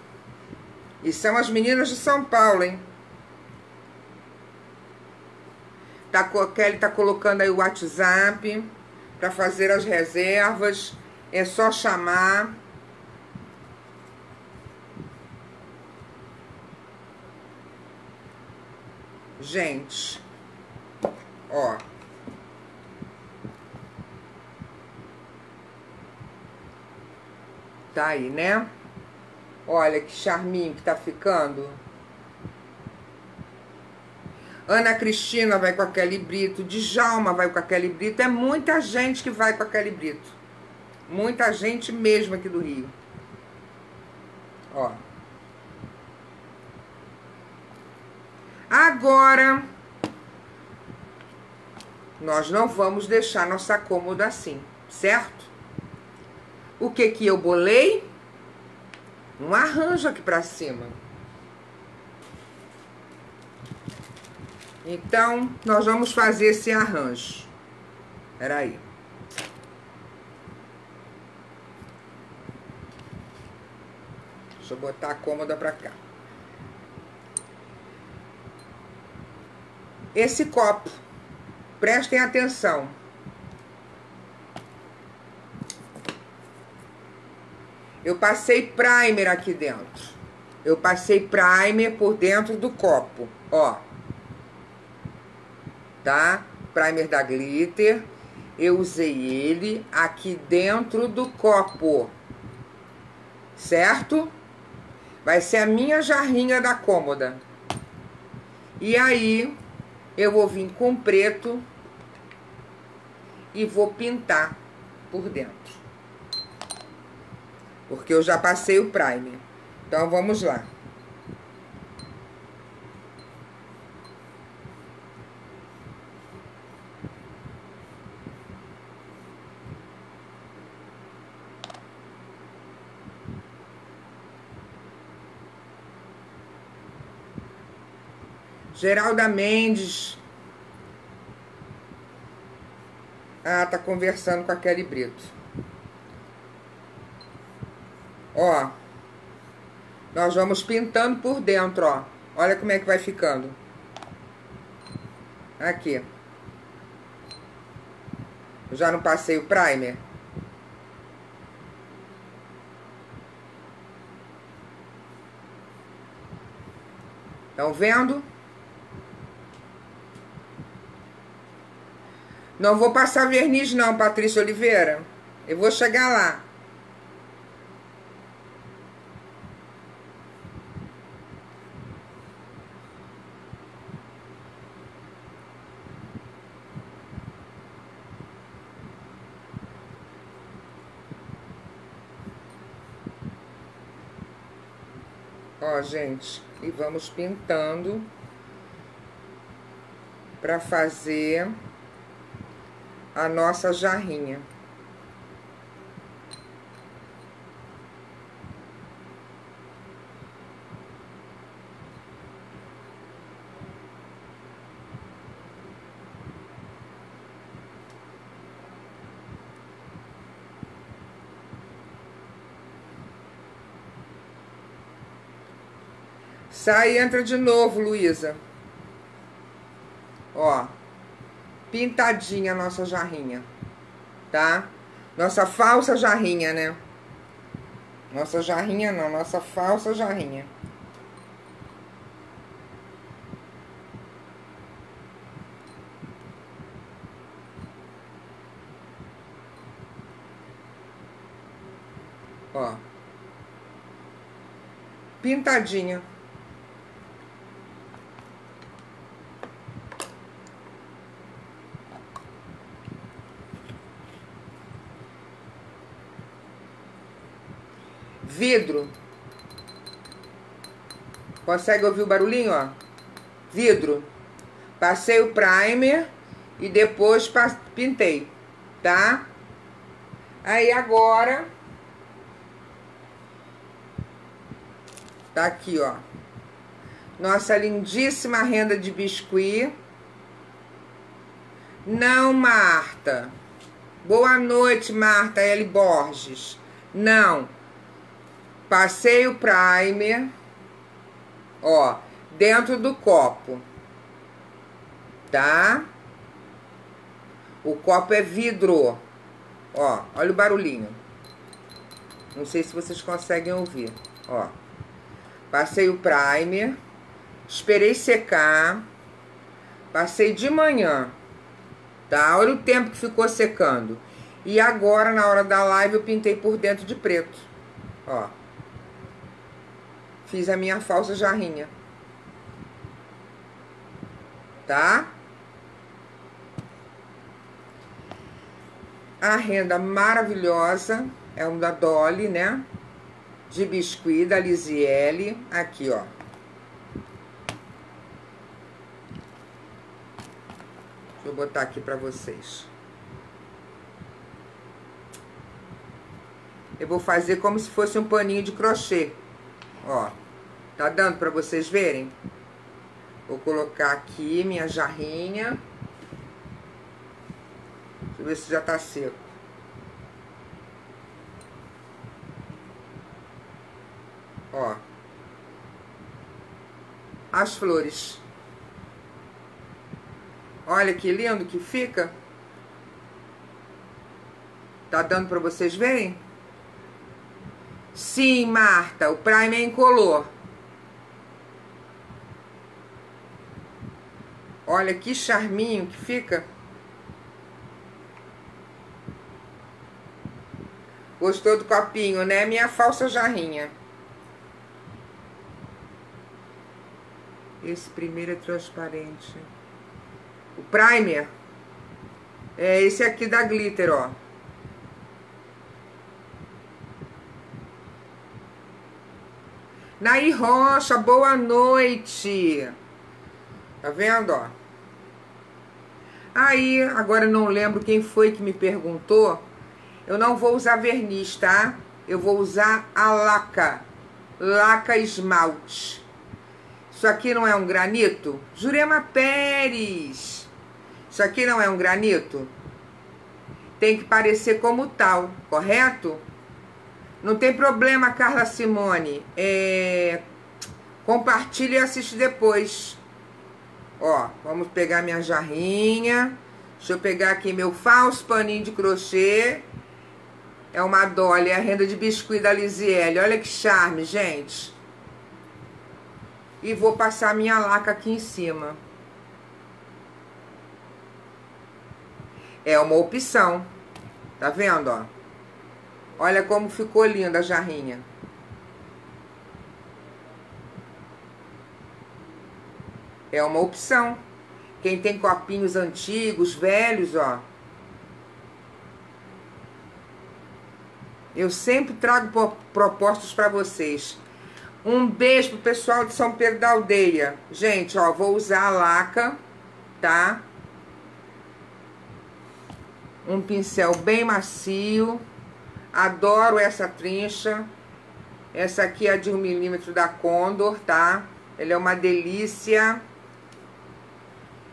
Speaker 1: E são as meninas de São Paulo, hein? Tá, a Kelly tá colocando aí o WhatsApp para fazer as reservas. É só chamar. Gente, ó. Tá aí, né? Olha que charminho que tá ficando. Ana Cristina vai com a Kelly Brito. Djalma vai com a Kelly Brito. É muita gente que vai com a Kelly Brito. Muita gente mesmo aqui do Rio. Ó. Agora, nós não vamos deixar nossa cômoda assim, certo? O que que eu bolei? Um arranjo aqui pra cima. Então, nós vamos fazer esse arranjo. Peraí. Deixa eu botar a cômoda pra cá. Esse copo, prestem atenção. Eu passei primer aqui dentro. Eu passei primer por dentro do copo, ó. Tá? Primer da Glitter. Eu usei ele aqui dentro do copo. Certo? Vai ser a minha jarrinha da cômoda. E aí eu vou vir com preto e vou pintar por dentro. Porque eu já passei o primer. Então vamos lá. Geralda Mendes. Ah, tá conversando com a Kelly Brito. Ó. Nós vamos pintando por dentro, ó. Olha como é que vai ficando. Aqui. Já não passei o primer. Estão vendo? Não vou passar verniz não, Patrícia Oliveira. Eu vou chegar lá. Gente, e vamos pintando para fazer a nossa jarrinha. Sai e entra de novo, Luísa. Ó pintadinha a nossa jarrinha, tá? Nossa falsa jarrinha, né? Nossa jarrinha não, nossa falsa jarrinha. Ó. Pintadinha. Vidro. Consegue ouvir o barulhinho, ó? Vidro. Passei o primer e depois pintei, tá? Aí agora... Tá aqui, ó. Nossa lindíssima renda de biscuit. Não, Marta. Boa noite, Marta L. Borges. Não. Passei o primer, ó, dentro do copo, tá? O copo é vidro, ó, olha o barulhinho. Não sei se vocês conseguem ouvir, ó. Passei o primer, esperei secar, passei de manhã, tá? Olha o tempo que ficou secando. E agora, na hora da live, eu pintei por dentro de preto, ó. Fiz a minha falsa jarrinha. Tá? A renda maravilhosa é um da Dolly, né? De biscuit da Lisiele. Aqui, ó. Deixa eu botar aqui pra vocês. Eu vou fazer como se fosse um paninho de crochê. Ó, tá dando pra vocês verem? Vou colocar aqui minha jarrinha. Deixa eu ver se já tá seco. Ó. As flores. Olha que lindo que fica. Tá dando pra vocês verem? Sim, Marta, o Prime é incolor. Olha que charminho que fica. Gostou do copinho, né? Minha falsa jarrinha. Esse primeiro é transparente. O primer é esse aqui da Glitter, ó. Naí Rocha, boa noite. Tá vendo, ó? Aí, agora não lembro quem foi que me perguntou. Eu não vou usar verniz, tá? Eu vou usar a laca. Laca esmalte. Isso aqui não é um granito? Jurema Pérez. Isso aqui não é um granito? Tem que parecer como tal, correto? Não tem problema, Carla Simone. É... Compartilhe e assiste depois. Ó, vamos pegar minha jarrinha. Deixa eu pegar aqui meu falso paninho de crochê. É uma Dolly, é a renda de biscuit da Lisiele. Olha que charme, gente. E vou passar minha laca aqui em cima. É uma opção. Tá vendo, ó? Olha como ficou linda a jarrinha. É uma opção. Quem tem copinhos antigos, velhos, ó. Eu sempre trago propostas para vocês. Um beijo pro pessoal de São Pedro da Aldeia. Gente, ó, vou usar a laca, tá? Um pincel bem macio. Adoro essa trincha. Essa aqui é de um milímetro da Condor, tá? Ela é uma delícia.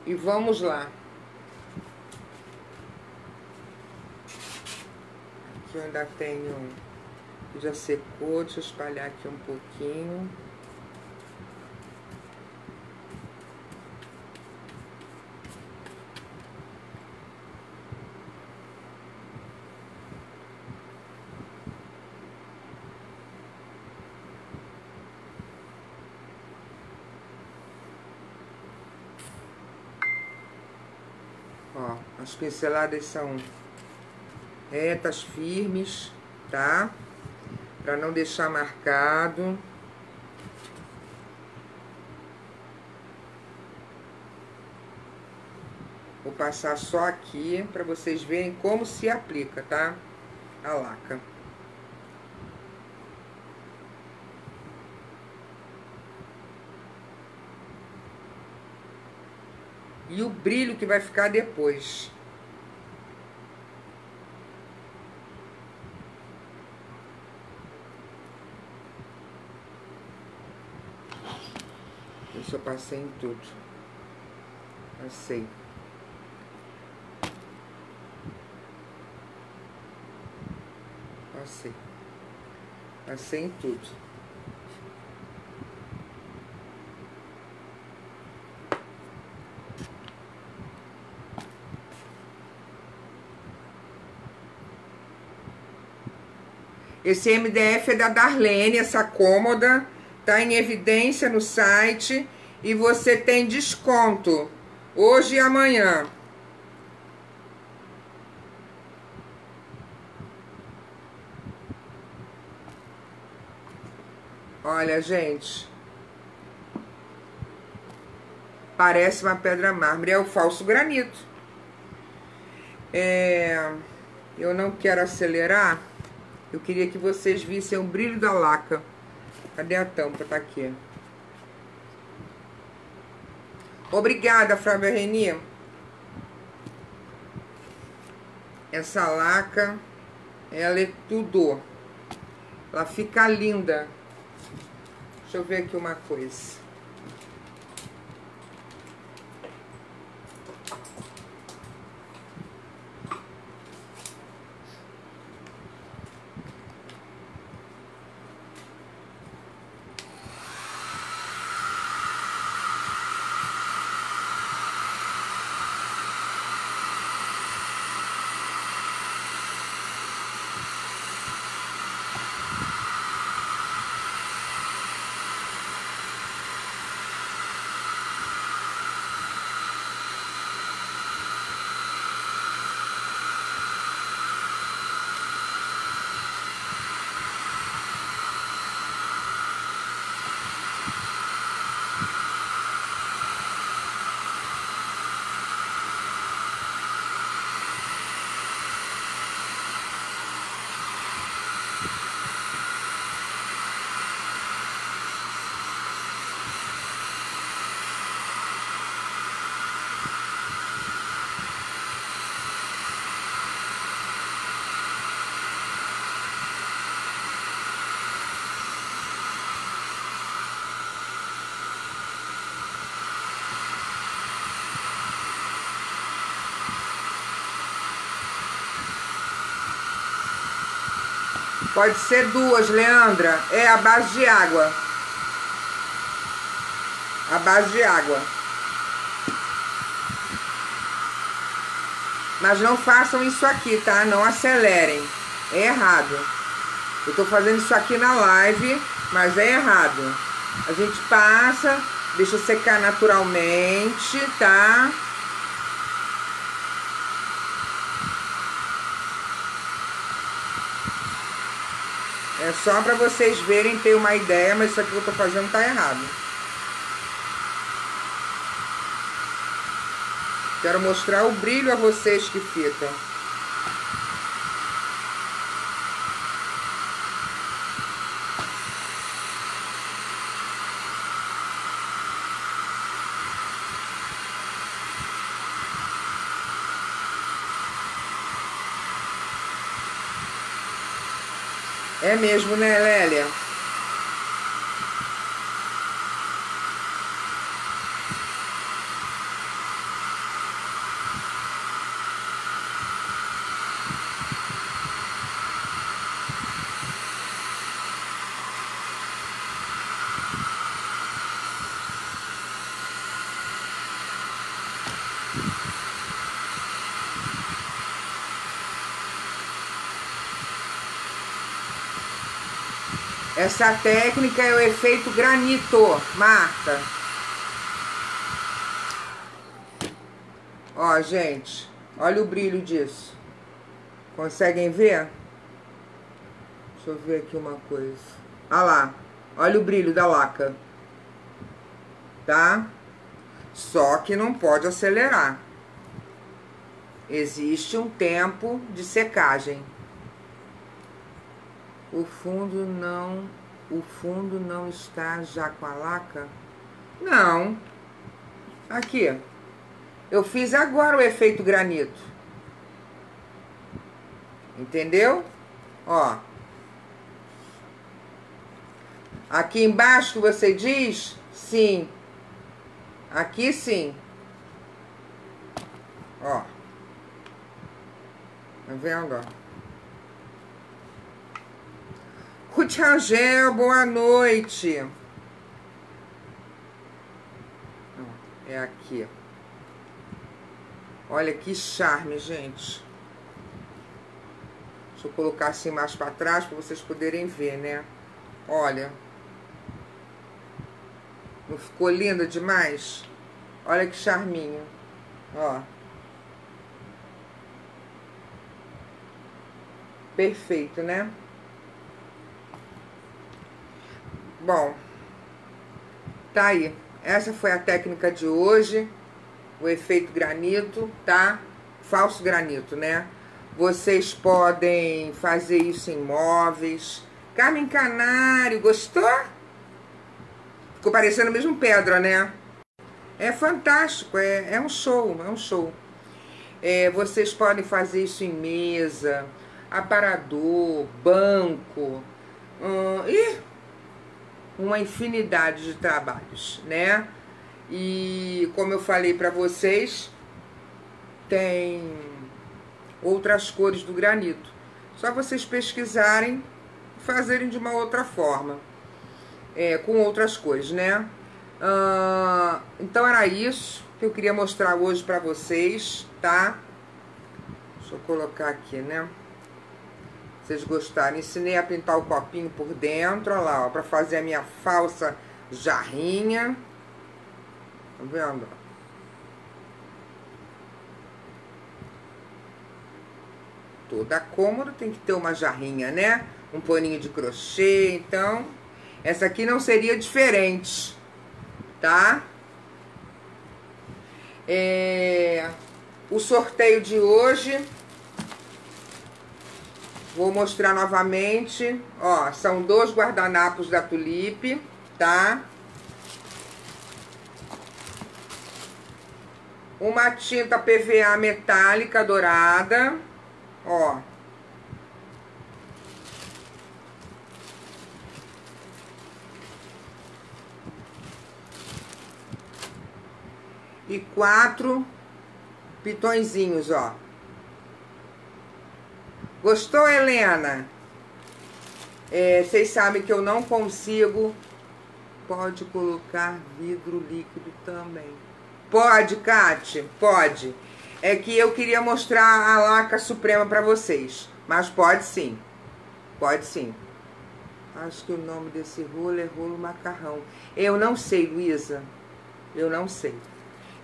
Speaker 1: E vamos lá. Aqui eu ainda tenho... Já secou, deixa eu espalhar aqui um pouquinho. As pinceladas são retas, firmes, tá? Pra não deixar marcado. Vou passar só aqui para vocês verem como se aplica, tá? A laca. E o brilho que vai ficar depois. Isso eu passei em tudo. Passei. Passei. Passei em tudo. Esse MDF é da Darlene, essa cômoda, tá em evidência no site e você tem desconto hoje e amanhã. Olha, gente. Parece uma pedra mármore, é o falso granito. É, eu não quero acelerar. Eu queria que vocês vissem o brilho da laca. Cadê a tampa? Tá aqui. Obrigada, Flávia Reni. Essa laca, ela é tudo. Ela fica linda. Deixa eu ver aqui uma coisa. Pode ser duas, Leandra. É a base de água. A base de água. Mas não façam isso aqui, tá? Não acelerem. É errado. Eu tô fazendo isso aqui na live, mas é errado. A gente passa, deixa secar naturalmente, tá? É só para vocês verem, ter uma ideia, mas isso aqui que eu tô fazendo tá errado. Quero mostrar o brilho a vocês que ficam. Mesmo, né, Lélia? Essa técnica é o efeito granito, Marta. Ó, gente, olha o brilho disso. Conseguem ver? Deixa eu ver aqui uma coisa. Olha lá, olha o brilho da laca. Tá? Só que não pode acelerar. Existe um tempo de secagem. O fundo não, o fundo não está já com a laca? Não. Aqui. Eu fiz agora o efeito granito. Entendeu? Ó. Aqui embaixo você diz sim. Aqui sim. Ó. Tá vendo, ó? Angel, boa noite. É aqui. Olha que charme, gente. Deixa eu colocar assim mais para trás para vocês poderem ver, né? Olha. Não ficou linda demais? Olha que charminho. Ó. Perfeito, né? Bom, tá aí. Essa foi a técnica de hoje. O efeito granito, tá? Falso granito, né? Vocês podem fazer isso em móveis. Carmen Canário, gostou? Ficou parecendo mesmo pedra, né? É fantástico, é, é um show, é um show. É, vocês podem fazer isso em mesa, aparador, banco. Hum, ih, uma infinidade de trabalhos, né? E como eu falei para vocês, tem outras cores do granito. Só vocês pesquisarem e fazerem de uma outra forma, é, com outras cores, né? Uh, então era isso que eu queria mostrar hoje para vocês, tá? Deixa eu colocar aqui, né? Vocês gostaram. Ensinei a pintar o copinho por dentro, olha lá, ó, pra fazer a minha falsa jarrinha. Tá vendo? Toda cômoda tem que ter uma jarrinha, né? Um paninho de crochê, então... Essa aqui não seria diferente, tá? É... O sorteio de hoje Vou mostrar novamente. Ó, são dois guardanapos da Tulipe, tá? Uma tinta PVA metálica dourada. Ó. E quatro pitõezinhos, ó. Gostou, Helena? É, vocês sabem que eu não consigo. Pode colocar vidro líquido também. Pode, Kate, pode. É que eu queria mostrar a laca suprema para vocês. Mas pode sim. Pode sim. Acho que o nome desse rolo é rolo macarrão. Eu não sei, Luísa. Eu não sei.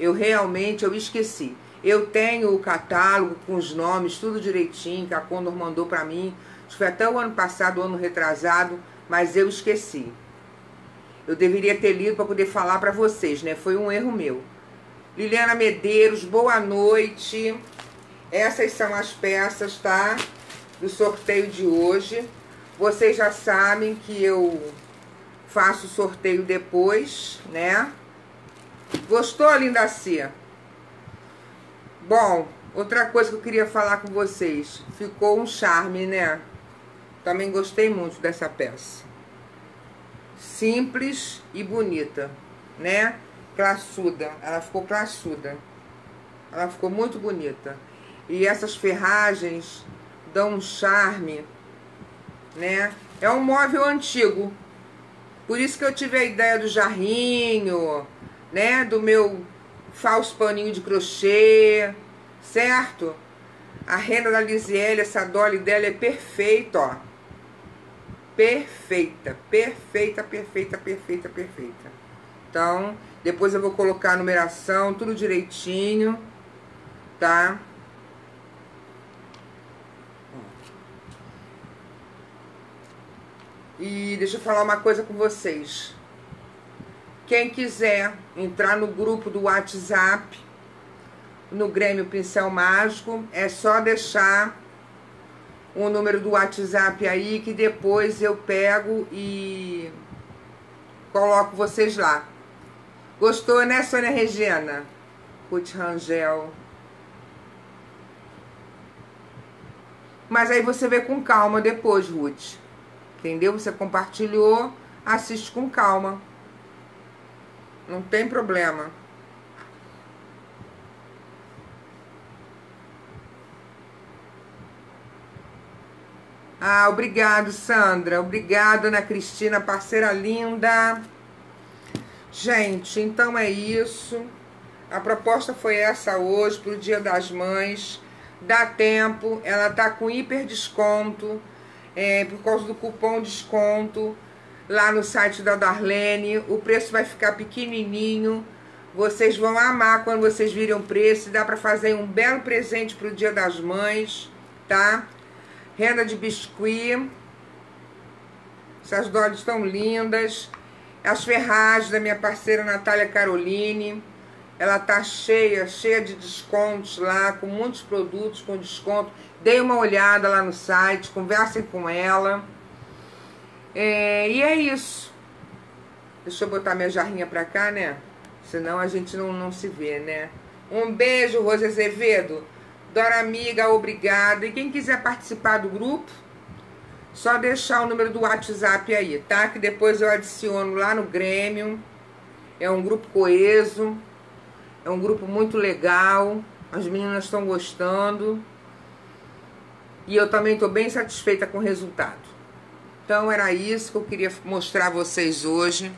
Speaker 1: Eu realmente eu esqueci. Eu tenho o catálogo com os nomes, tudo direitinho, que a Condor mandou para mim. Acho que foi até o ano passado, o ano retrasado, mas eu esqueci. Eu deveria ter lido para poder falar para vocês, né? Foi um erro meu. Liliana Medeiros, boa noite. Essas são as peças, tá? Do sorteio de hoje. Vocês já sabem que eu faço o sorteio depois, né? Gostou, linda Cia? Bom, outra coisa que eu queria falar com vocês. Ficou um charme, né? Também gostei muito dessa peça. Simples e bonita, né? Classuda. Ela ficou classuda. Ela ficou muito bonita. E essas ferragens dão um charme, né? É um móvel antigo. Por isso que eu tive a ideia do jarrinho, né? Do meu falso paninho de crochê, certo? A renda da Lisiele, essa dolly dela é perfeita, ó. Perfeita, perfeita, perfeita, perfeita, perfeita. Então, depois eu vou colocar a numeração, tudo direitinho, tá? E deixa eu falar uma coisa com vocês. Quem quiser entrar no grupo do WhatsApp, no Grêmio Pincel Mágico, é só deixar o número do WhatsApp aí que depois eu pego e coloco vocês lá. Gostou, né, Sônia Regina? Ruth Rangel. Mas aí você vê com calma depois, Ruth. Entendeu? Você compartilhou, assiste com calma. Não tem problema. Ah, obrigado, Sandra. Obrigada, Ana Cristina, parceira linda. Gente, então é isso. A proposta foi essa hoje, para o Dia das Mães. Dá tempo, ela tá com hiper desconto, é, por causa do cupom desconto lá no site da Darlene. O preço vai ficar pequenininho. Vocês vão amar quando vocês virem o preço. Dá para fazer um belo presente para o Dia das Mães, tá? Renda de biscuit. Essas dólares estão lindas. As ferragens da minha parceira Natália Caroline. Ela tá cheia, cheia de descontos lá, com muitos produtos com desconto. Dê uma olhada lá no site, conversem com ela. É, e é isso. Deixa eu botar minha jarrinha pra cá, né? Senão a gente não, não se vê, né? Um beijo, Rosa Azevedo. Dora Amiga, obrigada. E quem quiser participar do grupo, só deixar o número do WhatsApp aí, tá? Que depois eu adiciono lá no Grêmio. É um grupo coeso. É um grupo muito legal. As meninas estão gostando. E eu também estou bem satisfeita com o resultado. Então era isso que eu queria mostrar a vocês hoje.